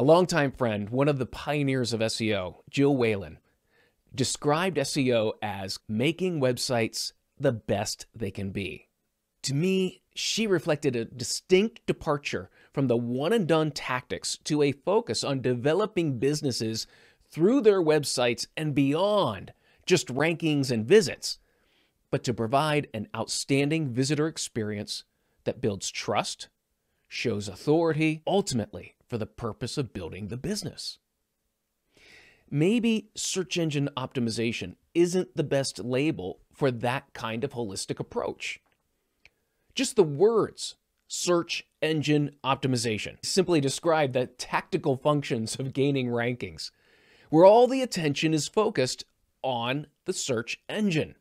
A longtime friend, one of the pioneers of SEO, Jill Whalen, described SEO as making websites the best they can be. To me, she reflected a distinct departure from the one and done tactics to a focus on developing businesses through their websites and beyond just rankings and visits, but to provide an outstanding visitor experience that builds trust, shows authority, ultimately for the purpose of building the business. Maybe search engine optimization isn't the best label for that kind of holistic approach. Just the words search engine optimization simply describe the tactical functions of gaining rankings, where all the attention is focused on the search engine.